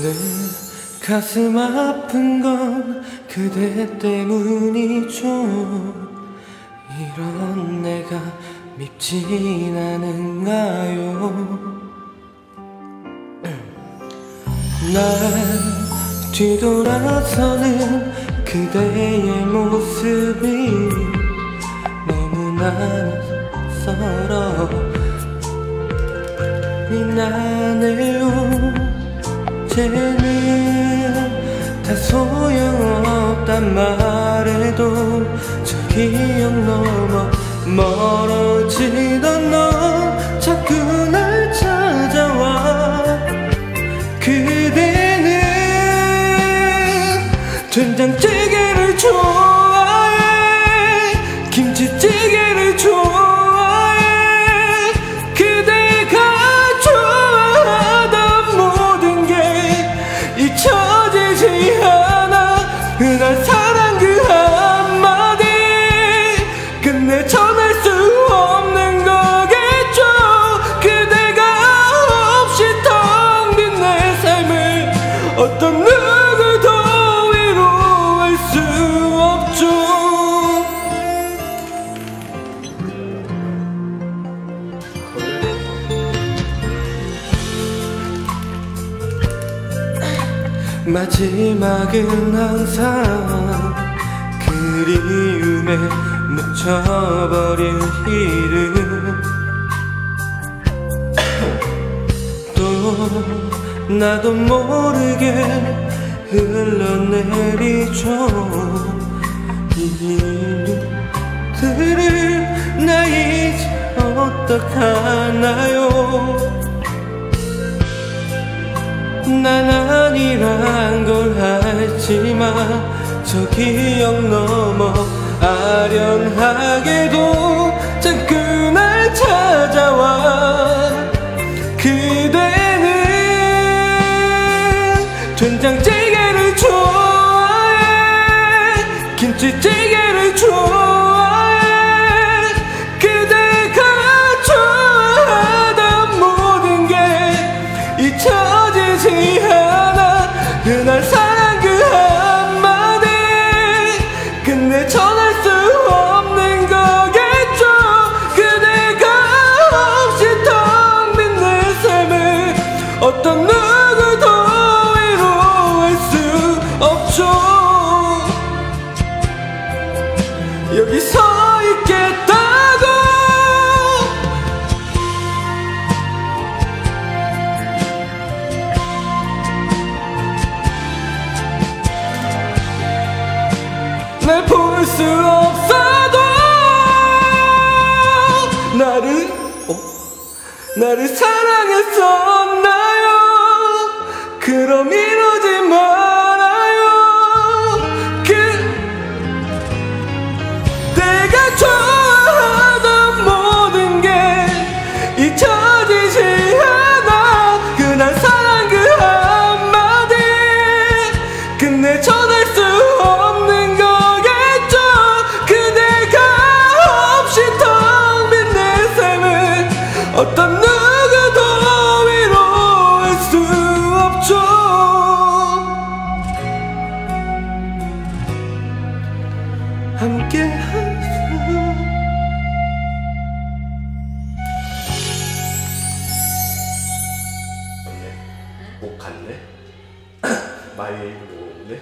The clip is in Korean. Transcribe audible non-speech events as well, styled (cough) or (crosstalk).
내 가슴 아픈 건 그대 때문이죠. 이런 내가 밉진 않은가요 날 뒤돌아서는 그대의 모습이 너무나 낯설어 미안해요. 이제는 다 소용없단 말해도 저 기억 넘어 멀어지던 너 된장찌개를 좋아해. 김치찌개를 좋아해. 그날 사랑 그 한마디. 끝내 전할 수 없는 거겠죠. 그대가 없이 텅 빈 내 삶을 어떤 마지막은 항상 그리움에 묻혀버릴 이름. (coughs) 또 나도 모르게 흘러내리죠. 이 눈들을 나 이제 어떡하나요 난 아니란 걸 알지만 저 기억 넘어 아련하게도 자꾸 날 찾아와 그대는 된장찌개를 좋아해 김치찌개를 좋아해 전할 수 없는 거겠죠. 그대가 없이 텅 빈 내 삶을 어떤 누구도 위로할 수 없죠. 여기 서 있겠다 날볼수 없어도 나를 어? 나를 사랑했었나요 그럼 이 함께 할수 목 갔네? 마이 목 오네?